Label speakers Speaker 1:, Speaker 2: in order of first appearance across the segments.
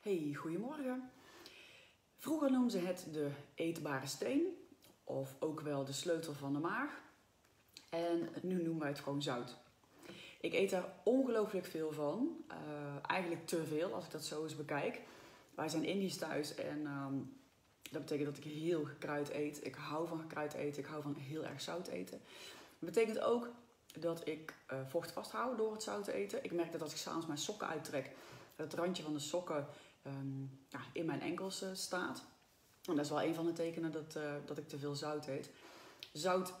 Speaker 1: Hey, goedemorgen. Vroeger noemden ze het de eetbare steen, of ook wel de sleutel van de maag. En nu noemen wij het gewoon zout. Ik eet daar ongelooflijk veel van. Uh, eigenlijk te veel, als ik dat zo eens bekijk. Wij zijn Indisch thuis en um, dat betekent dat ik heel gekruid eet. Ik hou van gekruid eten, ik hou van heel erg zout eten. Dat betekent ook dat ik uh, vocht vasthoud door het zout te eten. Ik merk dat als ik s'avonds mijn sokken uittrek, het randje van de sokken um, ja, in mijn enkels uh, staat. En dat is wel een van de tekenen dat, uh, dat ik te veel zout eet. Zout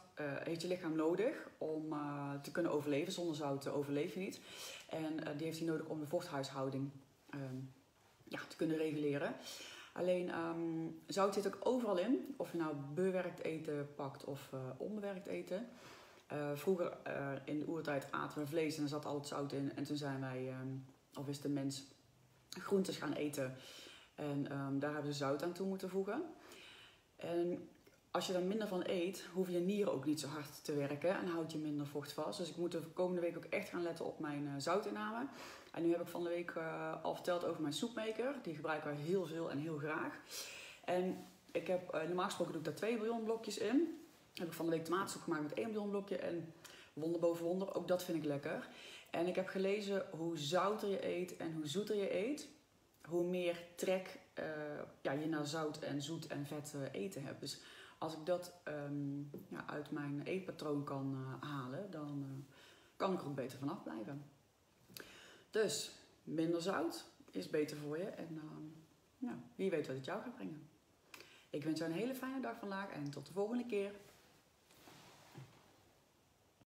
Speaker 1: heeft je lichaam nodig om te kunnen overleven. Zonder zout overleef je niet. En die heeft hij nodig om de vochthuishouding um, ja, te kunnen reguleren. Alleen um, zout zit ook overal in. Of je nou bewerkt eten pakt of onbewerkt eten. Vroeger in de oertijd aten we vlees en er zat al het zout in. En toen zijn wij, of is de mens, groentes gaan eten. En um, daar hebben ze zout aan toe moeten voegen. En als je er minder van eet, hoeven je nieren ook niet zo hard te werken en houd je minder vocht vast. Dus ik moet de komende week ook echt gaan letten op mijn uh, zoutinname. En nu heb ik van de week al verteld over mijn soepmaker. Die gebruik ik heel veel en heel graag. En ik heb, normaal gesproken doe ik daar twee bouillonblokjes in heb ik van de week tomatensoep gemaakt met één blokje en wonder boven wonder, ook dat vind ik lekker. En ik heb gelezen hoe zouter je eet en hoe zoeter je eet, hoe meer trek uh, ja, je naar zout en zoet en vet uh, eten hebt. Dus als ik dat ja, uit mijn eetpatroon kan uh, halen, dan kan ik er ook beter vanaf blijven. Dus minder zout is beter voor je en ja, wie weet wat het jou gaat brengen. Ik wens jou een hele fijne dag vandaag en tot de volgende keer.